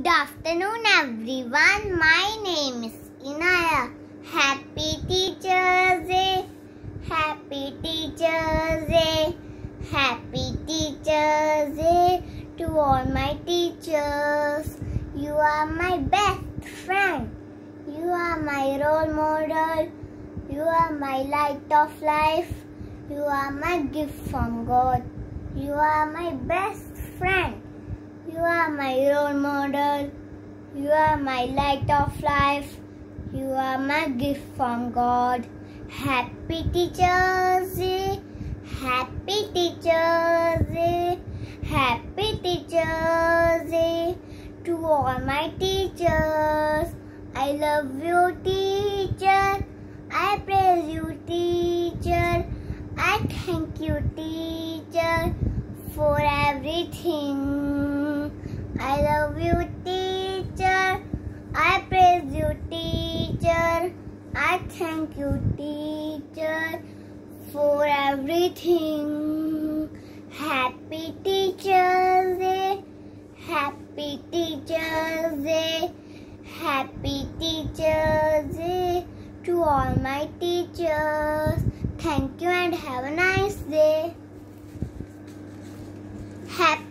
Good afternoon, everyone. My name is Inaya. Happy Teachers Day. Happy Teachers Day. Happy Teachers Day to all my teachers. You are my best friend. You are my role model. You are my light of life. You are my gift from God. You are my best friend. Role model. You are my light of life. You are my gift from God. Happy Teachers Day. Happy Teachers Day. Happy Teachers Day to all my teachers. I love you, teacher. I praise you, teacher. I thank you, teacher, for everything. Thank you, teacher, for everything. Happy Teachers Day. Happy Teachers Day. Happy Teachers Day to all my teachers. Thank you and have a nice day. Happy.